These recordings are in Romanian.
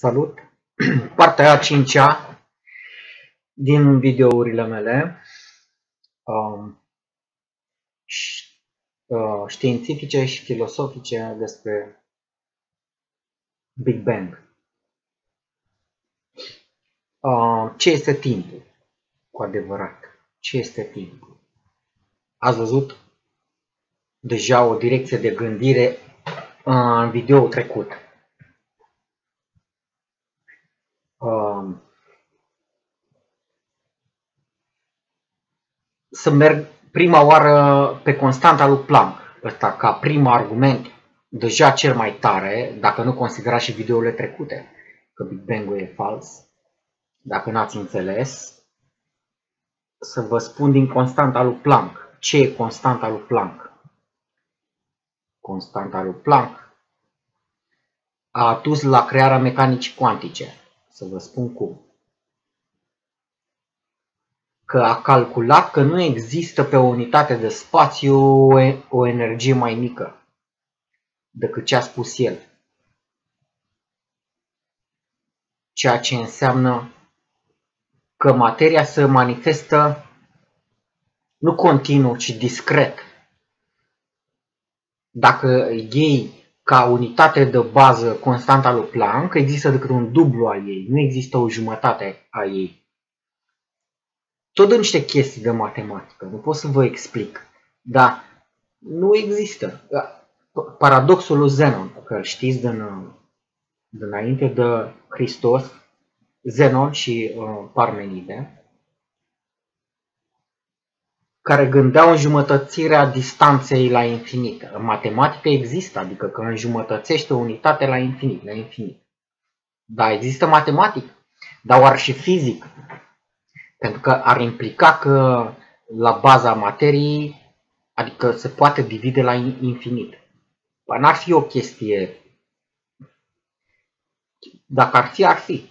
Salut! Partea a cincea din videourile mele um, uh, științifice și filosofice despre Big Bang. Uh, ce este timpul? Cu adevărat. Ce este timpul? Ați văzut deja o direcție de gândire uh, în video trecut Um, să merg prima oară pe constanta lui Planck, ăsta ca prim argument, deja cel mai tare, dacă nu considerați și videourile trecute, că Big Bang-ul e fals, dacă n-ați înțeles, să vă spun din constanta lui Planck. Ce e constanta lui Planck? Constanta lui Planck a adus la crearea mecanicii cuantice să vă spun cum. Că a calculat că nu există pe o unitate de spațiu o energie mai mică decât ce a spus el. Ceea ce înseamnă că materia se manifestă nu continuu, ci discret. Dacă ei ca unitate de bază constanta lui Planck, există decât un dublu al ei, nu există o jumătate a ei. Tot de niște chestii de matematică, nu pot să vă explic, dar nu există. Paradoxul lui Zenon, că știți din, dinainte de Hristos, Zenon și uh, Parmenide, care gândeau înjumătățirea distanței la infinit. În matematică există, adică că înjumătățește o unitate la infinit, la infinit. Da, există matematic, dar oar și fizic. Pentru că ar implica că la baza materiei, adică se poate divide la infinit. N-ar fi o chestie. Dacă ar fi, ar fi.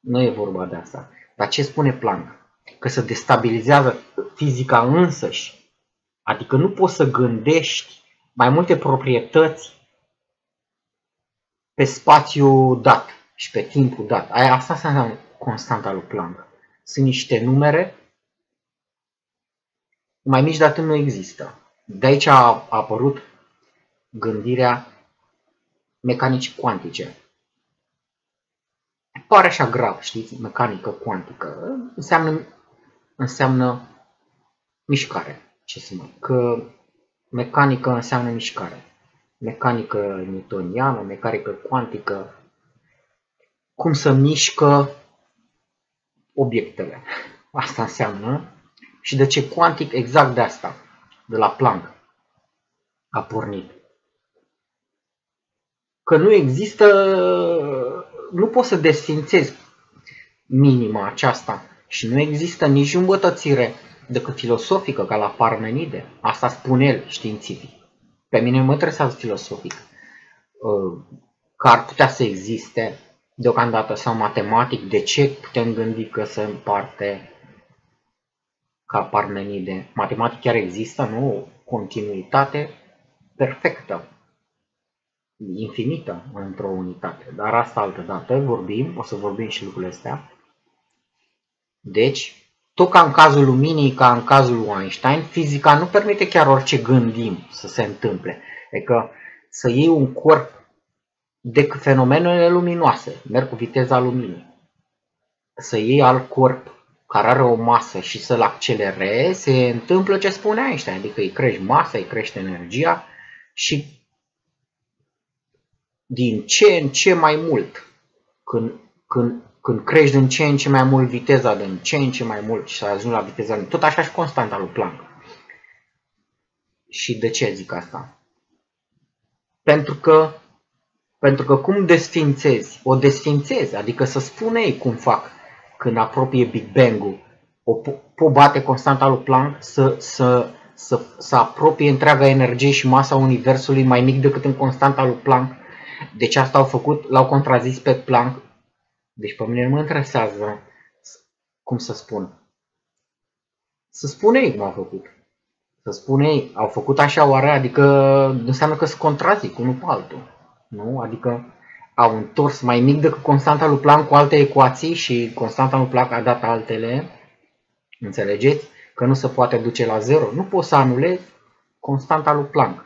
Nu e vorba de asta. Dar ce spune Planck? Că se destabilizează fizica însăși. Adică nu poți să gândești mai multe proprietăți pe spațiu dat și pe timpul dat. Aia, asta înseamnă constanta lui Planck. Sunt niște numere mai mici de atât nu există. De aici a apărut gândirea mecanicii cuantice. Pare așa grav, știți, mecanică cuantică. Înseamnă înseamnă mișcare. Ce să mă, că mecanică înseamnă mișcare. Mecanică newtoniană, mecanică cuantică, cum să mișcă obiectele. Asta înseamnă. Și de ce cuantic? Exact de asta, de la Planck a pornit. Că nu există, nu poți să desfințezi minima aceasta și nu există nici îmbătățire decât filosofică, ca la Parmenide. Asta spune el, științific. Pe mine mă interesează filosofic. Uh, că ar putea să existe deocamdată sau matematic, de ce putem gândi că se împarte ca Parmenide? Matematic chiar există, nu? Continuitate perfectă, infinită într-o unitate. Dar asta altă dată vorbim, o să vorbim și lucrurile astea. Deci, tot ca în cazul luminii, ca în cazul lui Einstein, fizica nu permite chiar orice gândim să se întâmple. Adică să iei un corp de fenomenele luminoase, merg cu viteza luminii, să iei alt corp care are o masă și să-l accelerezi, se întâmplă ce spune Einstein, adică îi crești masa, îi crește energia și din ce în ce mai mult, când, când când crești din ce în ce mai mult viteza, din ce în ce mai mult și să ajungi la viteza, tot așa și constanta lui Planck. Și de ce zic asta? Pentru că, pentru că cum desfințezi? O desfințezi, adică să spune ei cum fac când apropie Big Bang-ul. O po bate constanta lui Planck să, să, să, să apropie întreaga energie și masa Universului mai mic decât în constanta lui Planck. Deci asta au făcut, l-au contrazis pe Planck deci pe mine nu mă interesează, cum să spun, să spune ei cum au făcut. Să spune ei, au făcut așa oare, adică înseamnă că se contrazic unul pe altul. Nu? Adică au întors mai mic decât constanta lui Planck cu alte ecuații și constanta lui Planck a dat altele, înțelegeți? Că nu se poate duce la zero. Nu poți să anulezi constanta lui Planck.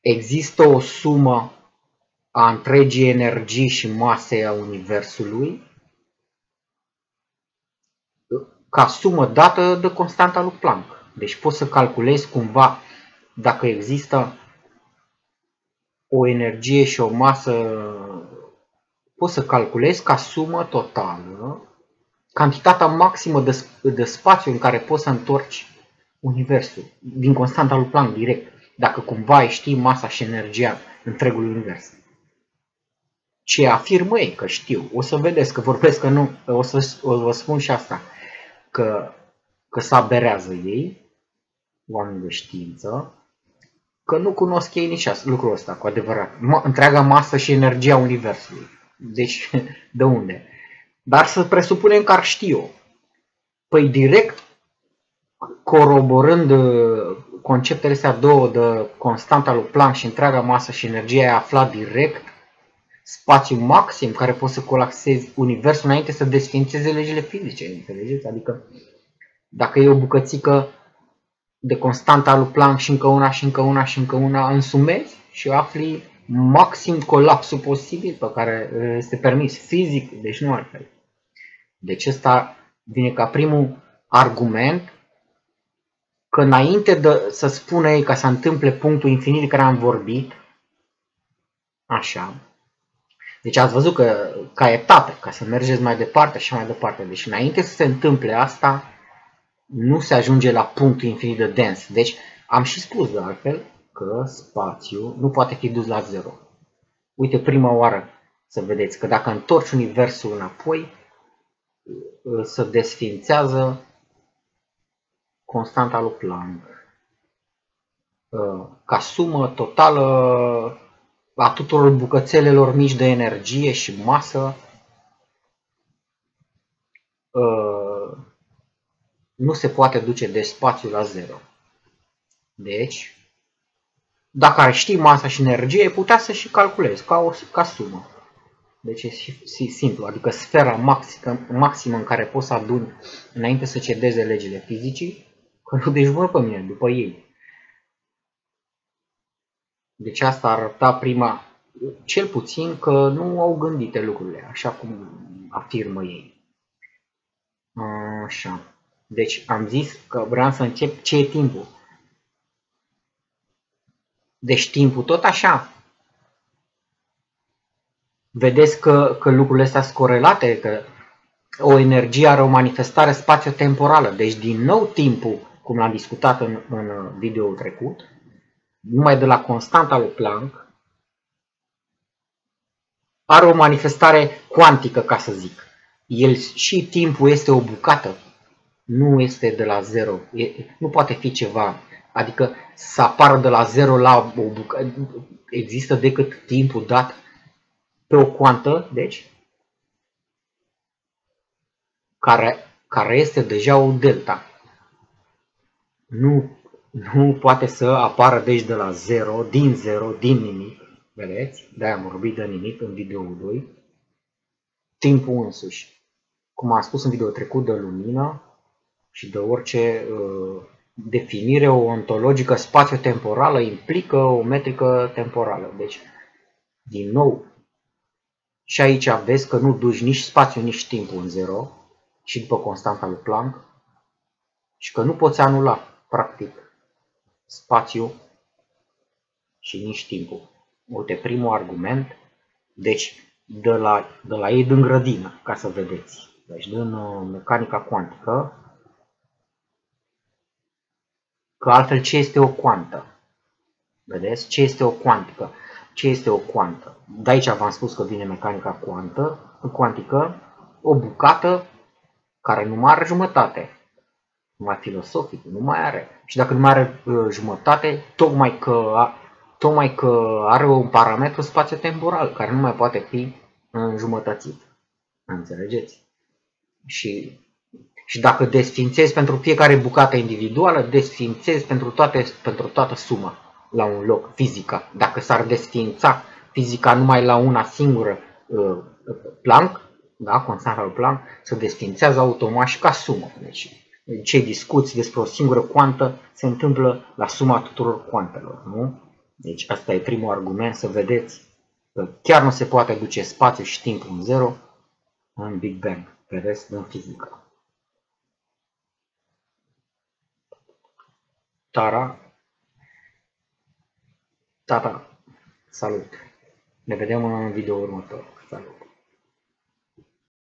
Există o sumă a întregii energii și mase a Universului ca sumă dată de constanta lui Planck. Deci poți să calculezi cumva dacă există o energie și o masă, poți să calculezi ca sumă totală cantitatea maximă de, de spațiu în care poți să întorci Universul, din constanta lui Planck direct, dacă cumva ai ști masa și energia întregului univers. Ce afirmă ei că știu, o să vedeți că vorbesc că nu, o să o vă spun și asta, că, că se aberează ei, oameni de știință, că nu cunosc ei nici lucrul ăsta cu adevărat. M- întreaga masă și energia Universului. Deci, de unde? Dar să presupunem că ar ști eu. Păi direct, coroborând uh, conceptele astea două de constanta lui Planck și întreaga masă și energia, ai aflat direct spațiu maxim care poți să colapsezi universul înainte să desfințeze legile fizice, înțelegeți? Adică dacă e o bucățică de constanta lui Planck și încă una și încă una și încă una însumezi și afli maxim colapsul posibil pe care este permis fizic, deci nu altfel. Deci ăsta vine ca primul argument că înainte de să spună ei ca să întâmple punctul infinit de care am vorbit, așa, deci ați văzut că ca etape, ca să mergeți mai departe și mai departe. Deci înainte să se întâmple asta, nu se ajunge la punctul infinit de dens. Deci am și spus de altfel că spațiu nu poate fi dus la zero. Uite prima oară să vedeți că dacă întorci universul înapoi, se desfințează constanta lui Planck ca sumă totală a tuturor bucățelelor mici de energie și masă nu se poate duce de spațiu la zero. Deci, dacă ar ști masa și energie, putea să și calculezi ca, o, ca sumă. Deci e simplu, adică sfera maximă, maximă în care poți să aduni înainte să cedeze legile fizicii, că nu deci vor pe mine, după ei. Deci asta arăta prima, cel puțin că nu au gândite lucrurile, așa cum afirmă ei. Așa. Deci am zis că vreau să încep ce e timpul. Deci timpul tot așa. Vedeți că, că lucrurile astea sunt corelate, că o energie are o manifestare spațio-temporală. Deci din nou timpul, cum l-am discutat în, în videoul trecut, numai de la constanta lui Planck, are o manifestare cuantică, ca să zic. El și timpul este o bucată nu este de la zero. E, nu poate fi ceva. Adică să apară de la zero la o bucată. Există decât timpul dat pe o cuantă, deci, care, care este deja o delta. Nu, nu poate să apară deci de la zero, din zero, din nimic. Vedeți? De-aia am vorbit de nimic în videoul 2. Timpul însuși. Cum am spus în video trecut de lumină, și de orice uh, definire ontologică spațio-temporală implică o metrică temporală. Deci, din nou, și aici vezi că nu duci nici spațiu, nici timpul în zero și după constanta lui Planck și că nu poți anula, practic, spațiu și nici timpul. Uite, primul argument, deci de la, de la ei din grădină, ca să vedeți. Deci din uh, mecanica cuantică, Că altfel ce este o cuantă? Vedeți? Ce este o cuantică? Ce este o cuantă? De aici v-am spus că vine mecanica cuantă, cuantică, o bucată care nu mai are jumătate. Numai filosofic, nu mai are. Și dacă nu mai are uh, jumătate, tocmai că, tocmai că are un parametru spațio-temporal care nu mai poate fi înjumătățit. Înțelegeți? Și și dacă desfințezi pentru fiecare bucată individuală, desfințezi pentru, toate, pentru toată suma la un loc, fizică. Dacă s-ar desfința fizica numai la una singură uh, Planck, da, constanta lui Planck, se desfințează automat și ca sumă. Deci, ce discuți despre o singură cuantă se întâmplă la suma tuturor cuantelor, nu? Deci asta e primul argument, să vedeți că chiar nu se poate duce spațiu și timp în zero în Big Bang, vedeți, în fizică. Tara, tata, salut! Ne vedem în video următor. Salut!